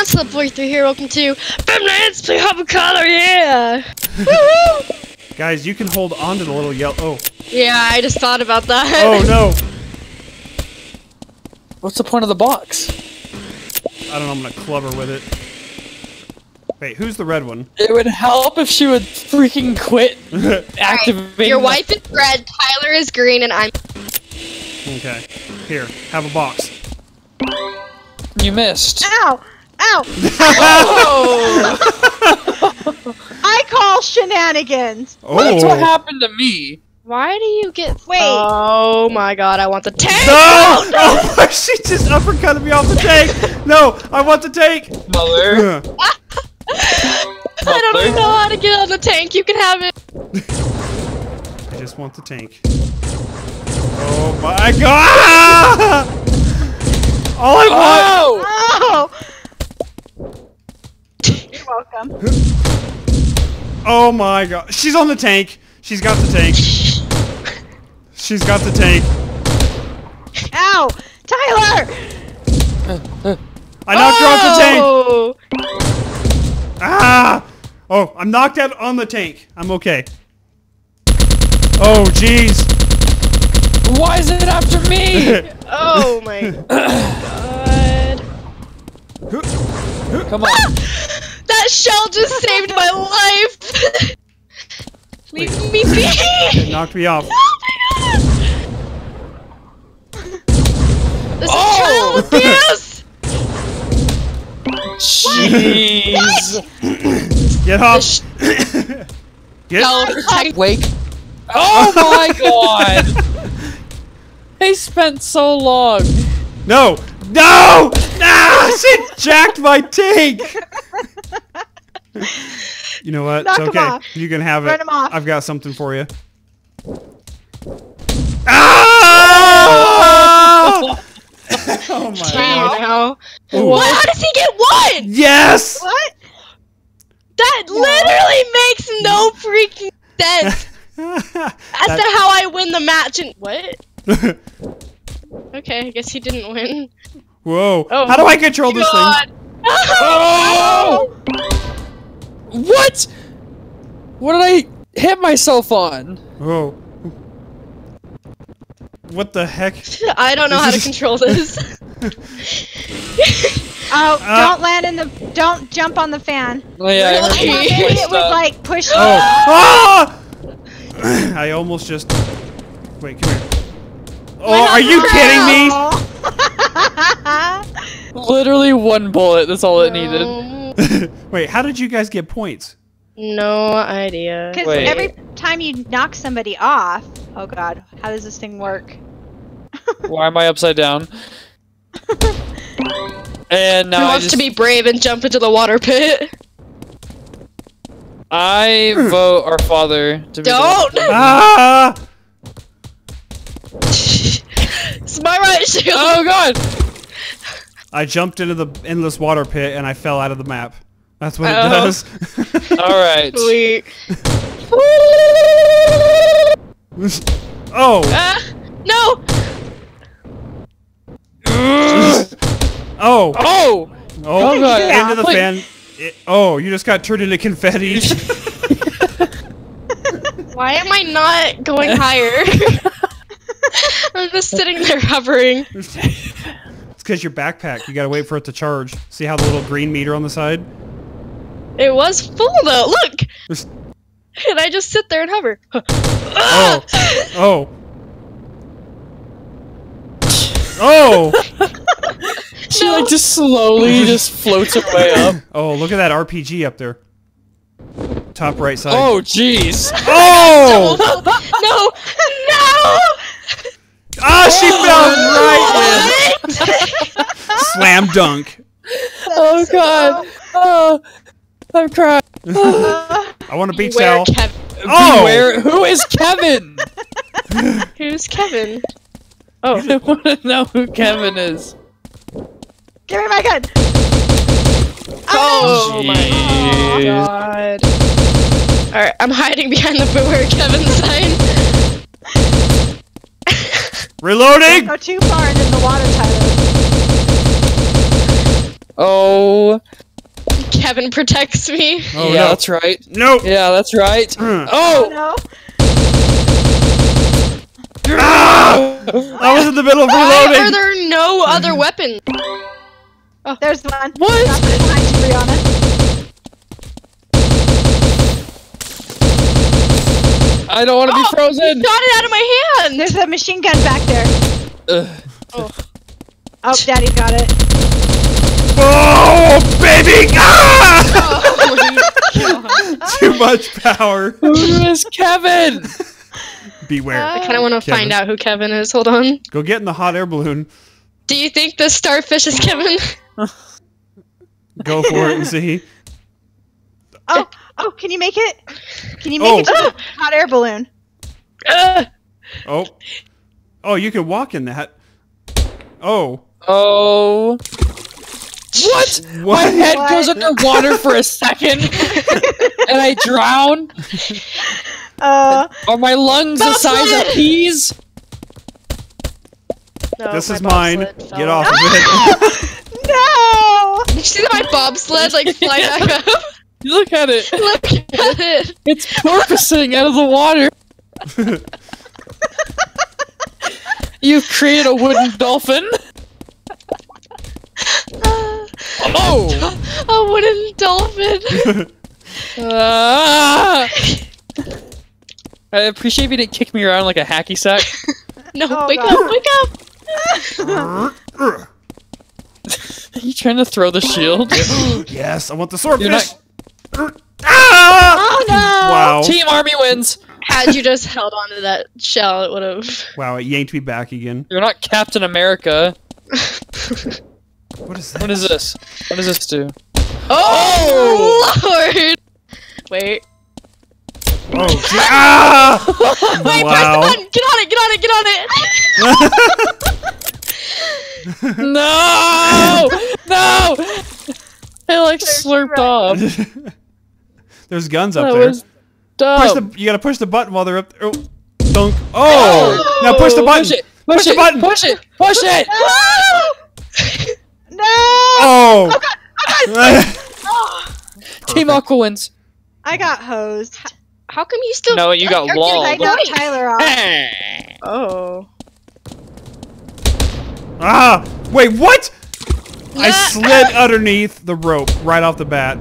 what's up, boy through here? Welcome to From Let's Play Hop Color, yeah! Woohoo! Guys, you can hold on to the little yellow. Oh, Yeah, I just thought about that. oh no! What's the point of the box? I don't know. I'm gonna club her with it. Wait, who's the red one? It would help if she would freaking quit activating. Your wife is red, Tyler is green, and I'm. Okay, here, have a box. You missed. Ow! Ow! Oh! I call shenanigans. Oh, That's what happened to me. Why do you get. Wait. Oh my god, I want the tank! No! Oh, she just uppercutted me off the tank. No, I want the tank. Mother. I don't even know how to get on the tank, you can have it. I just want the tank. Oh my god! All I want. Oh! Oh! You're welcome. Oh my god, she's on the tank. She's got the tank. She's got the tank. Ow! Tyler! I knocked her off the tank. Oh! Ah! Oh, I'm knocked out on the tank. I'm okay. Oh, jeez. Why is it after me? Oh my god. Come on. That shell just saved my life! Leave me be! It knocked me off. Oh my god! This Oh! is child abuse! Jeez. Get off. Get. no, protect- Wake. Oh my god. They spent so long. No. No! Ah! She jacked my tank. You know what? Knock it's him okay. off. You can have Run it. him off. I've got something for you. Ah! oh my god. now. Ooh. What? How does he get one? Yes! What? That literally makes no freaking sense. As to how I win the match and what? Okay, I guess he didn't win. Whoa. Oh, How do I control this thing? Oh! What did I hit myself on? Whoa. What the heck? I don't know how to This is- control this. Oh, Uh, don't land in the. Don't jump on the fan. Oh, yeah, I heard Really? you Maybe it would that. like push. Oh! Ah! I almost just. Wait, come here. Oh, are you kidding me? Literally one bullet. That's all it needed. Wait, how did you guys get points? No idea. Because every time you knock somebody off. Oh god, how does this thing work? Why am I upside down? And Who now I wants just to be brave and jump into the water pit? I vote our father to be. the Don't! Ah! it's my right shield. Oh god! I jumped into the endless water pit and I fell out of the map. That's what it Oh. does. All right. Sweet. oh! Ah, no! Oh! Oh! Oh! Oh, God. Into the Wait. fan. It- oh, you just got turned into confetti. Why am I not going higher? I'm just sitting there hovering. it's because your backpack. You gotta wait for it to charge. See how the little green meter on the side? It was full though. Look! And I just sit there and hover. Oh! Oh! Oh! She like just slowly just floats her way up. Oh, look at that RPG up there. Top right side. Oh jeez. Oh! no! No! Ah, she fell right in. Slam dunk. Oh god. Oh, I'm crying. I want a beach Beware towel. Kevin. Oh! Where? Who is Kevin? Who's Kevin? Oh, I want to know who Kevin is. Give me my gun. oh, oh my god. Alright, I'm hiding behind the Beware Kevin sign. Reloading! Go too far into the water, Tyler. Oh, Kevin protects me. Oh yeah, no. that's right. No. Yeah, that's right. Mm. Oh, no. Ah! I was in the middle of reloading. Why are there no other weapons? Oh. There's one. What? Stop it behind you, Brianna. I don't want to be frozen. Got it out of my hand. There's a machine gun back there. Ugh. Oh, Daddy got it. Oh, baby! Ah! Oh my God. Too much power. Who is Kevin? Beware. I kind of want to find out who Kevin is. Hold on. Go get in the hot air balloon. Do you think the starfish is Kevin? Go for it and see. Oh, oh, can you make it? Can you make Oh. it to the hot air balloon? Ugh. Oh. Oh, you can walk in that. Oh. Oh. What? My head What? goes underwater for a second, and I drown. Uh, Are my lungs the Bob size of peas? No, This is mine. bobsled fell Get off of it. no! Did you see my bobsled like fly back up? Look at it. Look at it. It's porpoising out of the water. You've created a wooden dolphin. Oh! A wooden dolphin. Ah! I appreciate if you didn't kick me around like a hacky sack. No, Oh, wake God. up, wake up. Are you trying to throw the shield? yes, I want the swordfish. You're Ah! Oh no! Wow. Team Army wins. Had you just held onto that shell, it would have. Wow, it yanked me back again. You're not Captain America. What is that? What is this? What does this do? Oh, Lord! Wait. Oh, gee- ah! Wait, Wow. press the button! Get on it! Get on it! Get on it! No! No! I like slurped off. There's guns up That there. was Push dumb. the, you gotta push the button while they're up there. Oh, dunk. Oh! Now push the button! Push it! Push, Push the it! button! Push it! Push it! No! Oh! God! Oh God! Team Aqua wins. I got hosed. How come you still? No, you got You're- walled. I you're- got. Tyler off. Oh. ah! Wait, what? I slid underneath the rope right off the bat.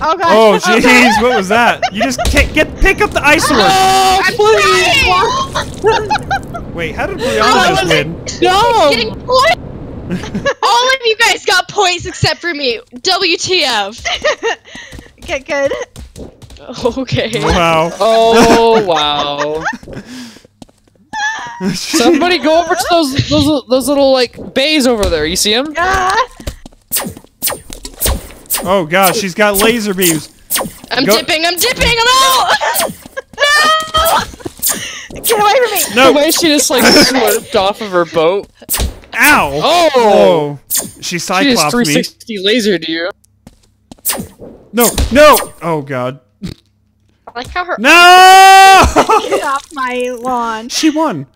Oh god. Oh, jeez, what was that? You just can't get pick up the ice sword. Oh, please! Wait, how did Brianna just win? No! Getting points. All of you guys got points except for me. WTF? Get good. Okay. Wow. Oh wow! Somebody go over to those those those little like bays over there. You see them? Ah! Oh gosh, she's got laser beams. I'm Go- dipping. I'm dipping. I'm out. no. Get away from me! No. The way she just like slurped off of her boat. Ow! Oh! Oh! She She just cyclops me. 360 lasered you. No! No! Oh god. I like how her. No! Get off my lawn. she won.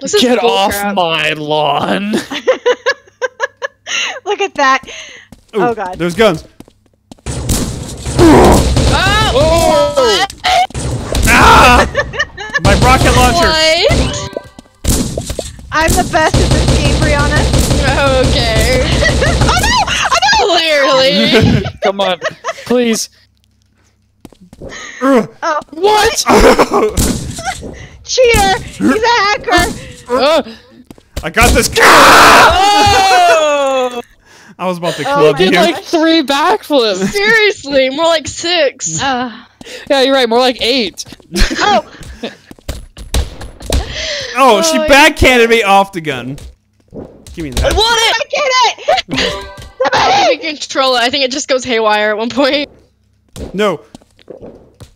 This is Get bull off crap. my lawn! Look at that. Ooh, Oh, God. There's guns. Oh. Oh! Ah! My rocket launcher. What? I'm the best at this game, Brianna. Okay. oh no! Oh no! Clearly. Come on, please. Oh, What? cheater! He's a hacker! Uh, I got this. oh! I was about to Oh club my you. Did like three backflips. Seriously, more like six. Uh, Yeah, you're right. More like eight. oh! Oh, she Oh, backhanded me off the gun. Give me that. I want it. I get it! I think we can control it. I think it just goes haywire at one point. No.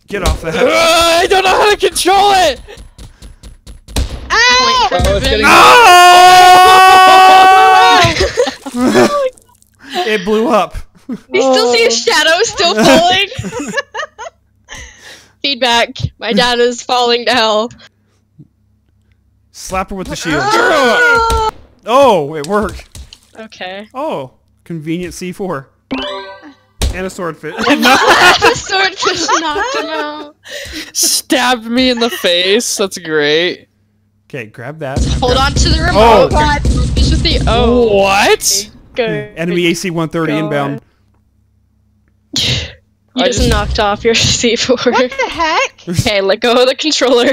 Get off Uh, that. I don't know how to control it. Ow! Oh, it's getting- Oh! it blew up. You still see his shadow still falling. Feedback. My dad is falling to hell. Slap her with the shield. Oh! oh, it worked. Okay. Oh, convenient C4. And a swordfish. the swordfish knocked him out. Stabbed me in the face. That's great. okay, grab that. Hold on to the Oh, remote. Oh. Swordfish with the O. What? Good. enemy AC-130 God. inbound. You I just, just- knocked off your C4. What the heck? Okay, let go of the controller.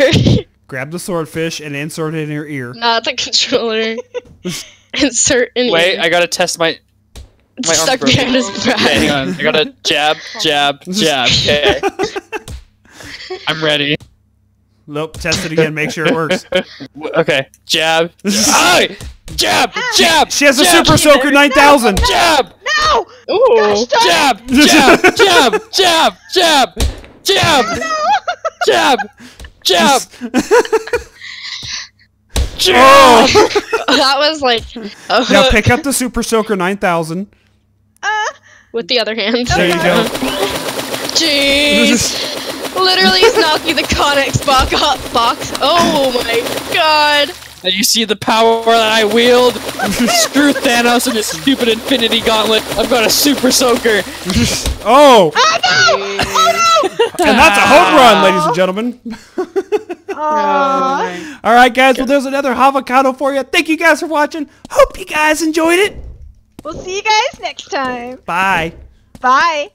Grab the swordfish and insert it in your ear. Not the controller. insert in. Wait, ear. I gotta test my. my Stuck behind his back. Okay, hang on. I gotta jab, jab, jab. Okay. I'm ready. Nope. Test it again. Make sure it works. okay. Jab. Jab. Jab. Jab. She has jab, a Super Soaker 9000. No, no, jab. No. Ooh. Gosh, jab. Jab. jab. Jab. Jab. Jab. Jab. No. Jab. Jab! Oh! that was like a now hook pick up the Super Soaker 9000. Uh, with the other hand. There you go. Jeez. Literally is knocking the Connex box off box. Oh my god. Now you see the power that I wield? Screw Thanos and his stupid Infinity Gauntlet. I've got a Super Soaker. Oh! oh no! Oh And that's a home run, ladies and gentlemen. no! All right, guys. Well, there's another Havocado for you. Thank you guys for watching. Hope you guys enjoyed it. We'll see you guys next time. Bye. Bye.